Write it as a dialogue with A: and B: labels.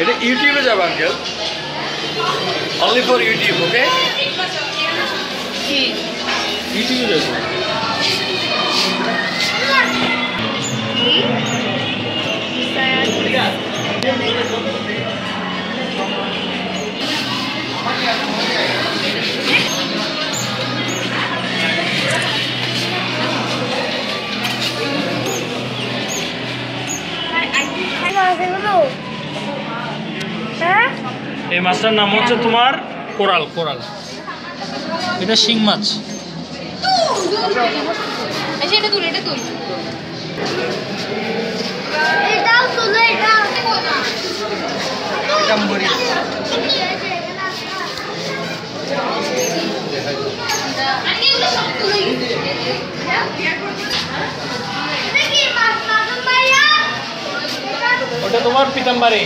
A: এটা ইউটিউবে যাবে uncle only for YouTube okay ইউটিউবে যাবে
B: হ্যাঁ
C: এই মাছটার নাম হচ্ছে তোমার কোরাল কোরাল। এটা শিং মাছ। ওটা তোমার পিতাম্বারে।